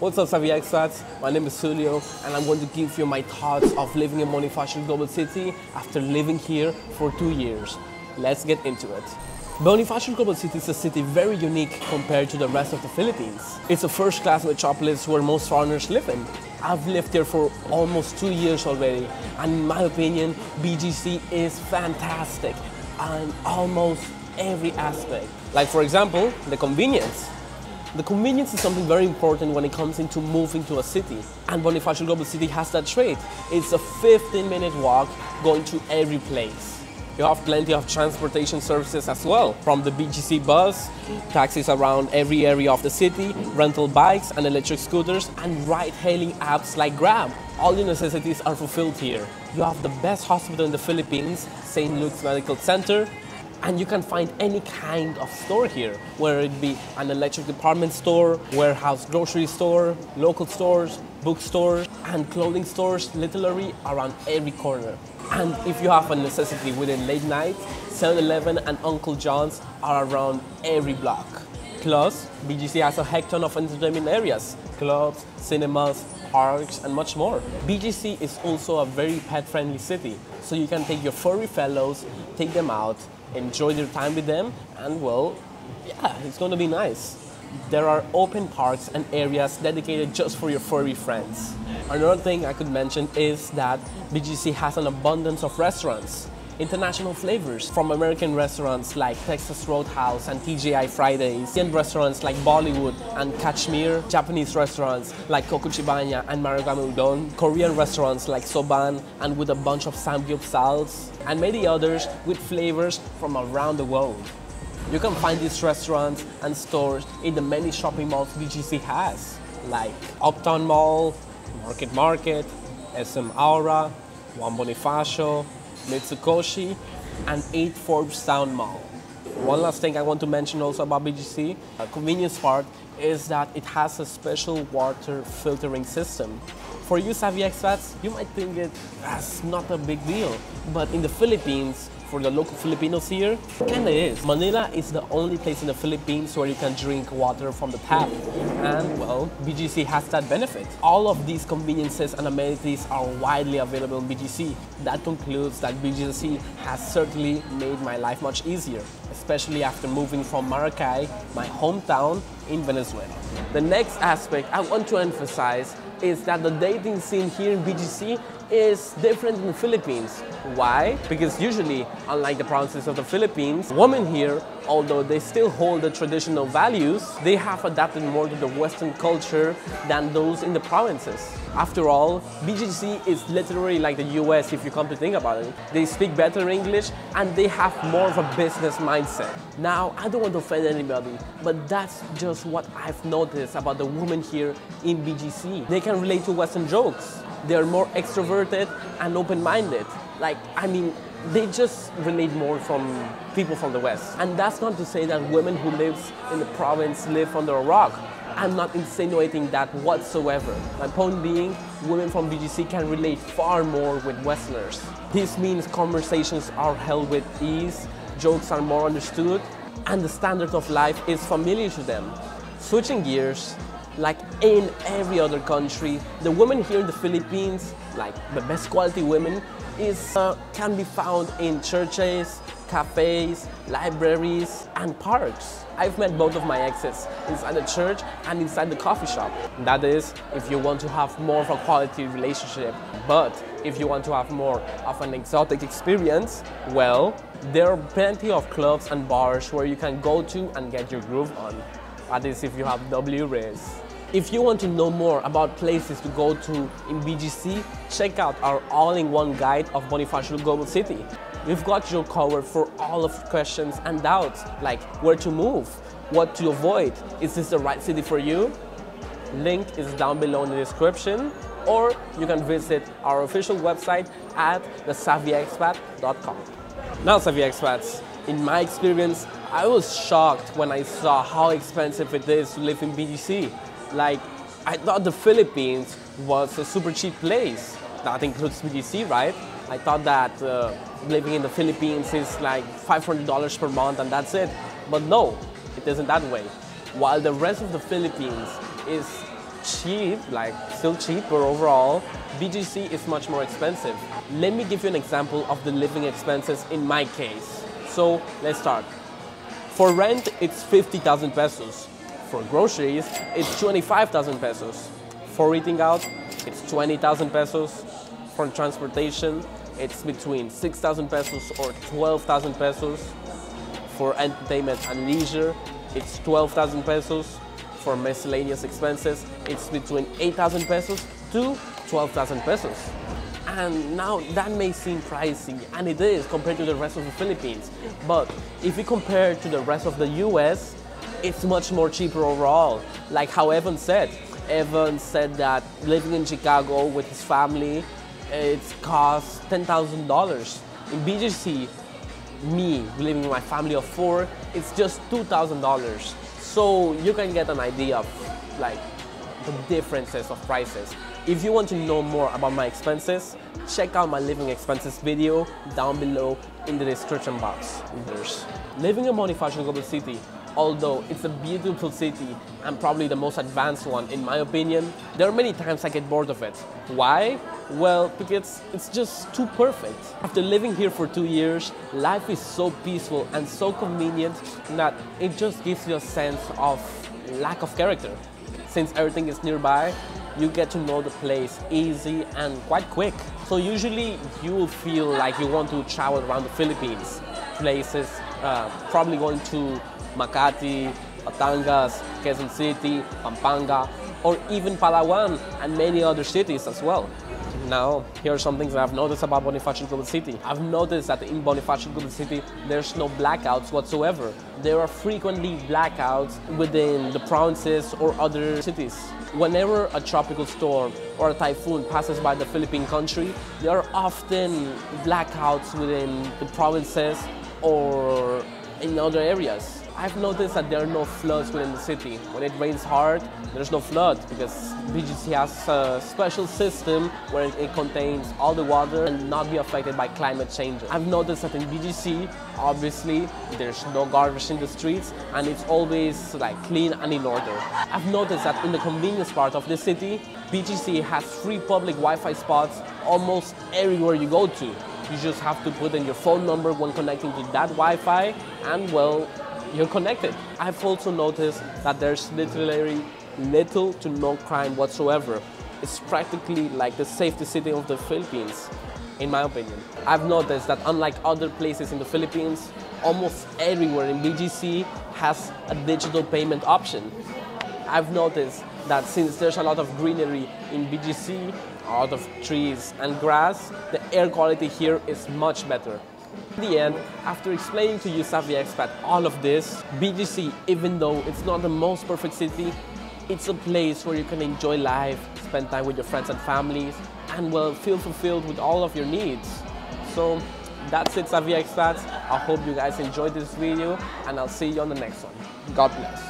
What's up, Savvy Expats? My name is Julio, and I'm going to give you my thoughts of living in Bonifacio Global City after living here for two years. Let's get into it. Bonifacio Global City is a city very unique compared to the rest of the Philippines. It's a first-class metropolis where most foreigners live in. I've lived here for almost two years already, and in my opinion, BGC is fantastic on almost every aspect. Like for example, the convenience. The convenience is something very important when it comes into moving to a city. And Bonifacio Global City has that trait. It's a 15 minute walk going to every place. You have plenty of transportation services as well, from the BGC bus, taxis around every area of the city, rental bikes and electric scooters, and ride-hailing apps like Grab. All your necessities are fulfilled here. You have the best hospital in the Philippines, St. Luke's Medical Center, and you can find any kind of store here, whether it be an electric department store, warehouse grocery store, local stores, bookstores, and clothing stores literally around every corner. And if you have a necessity within late night, 7-Eleven and Uncle John's are around every block. Plus, BGC has a heck ton of entertainment areas, clubs, cinemas, parks, and much more. BGC is also a very pet-friendly city, so you can take your furry fellows, take them out, enjoy your time with them, and well, yeah, it's going to be nice. There are open parks and areas dedicated just for your furry friends. Another thing I could mention is that BGC has an abundance of restaurants international flavors from American restaurants like Texas Roadhouse and TGI Fridays, Indian restaurants like Bollywood and Kashmir, Japanese restaurants like CoCo Ichibanya and Marugame Udon, Korean restaurants like Soban and with a bunch of samgyeopsals, and many others with flavors from around the world. You can find these restaurants and stores in the many shopping malls BGC has, like Uptown Mall, Market Market, SM Aura, One Bonifacio, Mitsukoshi, and 8 Forbes Town Mall. One last thing I want to mention also about BGC, a convenience part, is that it has a special water filtering system. For you savvy expats, you might think it not a big deal, but in the Philippines, for the local Filipinos here, kinda is. Manila is the only place in the Philippines where you can drink water from the tap. And well, BGC has that benefit. All of these conveniences and amenities are widely available in BGC. That concludes that BGC has certainly made my life much easier, especially after moving from Maracay, my hometown, in Venezuela. The next aspect I want to emphasize is that the dating scene here in BGC is different in the Philippines. Why? Because usually, unlike the provinces of the Philippines, women here, although they still hold the traditional values, they have adapted more to the Western culture than those in the provinces. After all, BGC is literally like the US if you come to think about it. They speak better English and they have more of a business mindset. Now, I don't want to offend anybody, but that's just what I've noticed about the women here in BGC. They can relate to Western jokes. They're more extroverted and open-minded. Like, I mean, they just relate more from people from the West. And that's not to say that women who live in the province live under a rock. I'm not insinuating that whatsoever. My point being, women from BGC can relate far more with Westerners. This means conversations are held with ease, jokes are more understood, and the standard of life is familiar to them. Switching gears, like in every other country, the women here in the Philippines, like the best quality women, is uh, can be found in churches, cafes, libraries, and parks. I've met both of my exes inside the church and inside the coffee shop. That is, if you want to have more of a quality relationship. But if you want to have more of an exotic experience, well, there are plenty of clubs and bars where you can go to and get your groove on. That is if you have W-Riz. If you want to know more about places to go to in BGC, check out our all-in-one guide of Bonifacio Global City. We've got you covered for all of questions and doubts, like where to move, what to avoid, is this the right city for you? Link is down below in the description, or you can visit our official website at thesavvyexpat.com. Now, Savvy Expats, in my experience, I was shocked when I saw how expensive it is to live in BGC. Like, I thought the Philippines was a super cheap place. That includes BGC, right? I thought that uh, living in the Philippines is like $500 per month and that's it. But no, it isn't that way. While the rest of the Philippines is cheap, like still cheaper overall, BGC is much more expensive. Let me give you an example of the living expenses in my case. So let's start. For rent, it's 50,000 pesos. For groceries, it's 25,000 pesos. For eating out, it's 20,000 pesos. For transportation, it's between 6,000 pesos or 12,000 pesos. For entertainment and leisure, it's 12,000 pesos. For miscellaneous expenses, it's between 8,000 pesos to 12,000 pesos. And now that may seem pricey, and it is compared to the rest of the Philippines. But if you compare to the rest of the US, it's much more cheaper overall. Like how Evan said, Evan said that living in Chicago with his family, it's cost $10,000. In BGC, me living with my family of four, it's just $2,000. So you can get an idea of like the differences of prices. If you want to know more about my expenses, check out my living expenses video down below in the description box. There's living in Bonifacio Global City although it's a beautiful city and probably the most advanced one in my opinion, there are many times I get bored of it. Why? Well, because it's just too perfect. After living here for two years, life is so peaceful and so convenient that it just gives you a sense of lack of character. Since everything is nearby, you get to know the place easy and quite quick. So usually you will feel like you want to travel around the Philippines, places, uh, probably going to Makati, Batangas, Quezon City, Pampanga, or even Palawan and many other cities as well. Now, here are some things that I've noticed about Bonifacio Global City. I've noticed that in Bonifacio Global City, there's no blackouts whatsoever. There are frequently blackouts within the provinces or other cities. Whenever a tropical storm or a typhoon passes by the Philippine country, there are often blackouts within the provinces or in other areas. I've noticed that there are no floods within the city. When it rains hard, there's no flood because BGC has a special system where it contains all the water and not be affected by climate change. I've noticed that in BGC, obviously, there's no garbage in the streets and it's always like clean and in order. I've noticed that in the convenience part of the city, BGC has free public Wi-Fi spots almost everywhere you go to. You just have to put in your phone number when connecting to that Wi-Fi and well, you're connected. I've also noticed that there's literally little to no crime whatsoever. It's practically like the safety city of the Philippines, in my opinion. I've noticed that unlike other places in the Philippines, almost everywhere in BGC has a digital payment option. I've noticed that since there's a lot of greenery in BGC, a lot of trees and grass, the air quality here is much better. In the end, after explaining to you Savvy Expat all of this, BGC, even though it's not the most perfect city, it's a place where you can enjoy life, spend time with your friends and families, and well, feel fulfilled with all of your needs. So that's it, Savvy Expats. I hope you guys enjoyed this video, and I'll see you on the next one. God bless.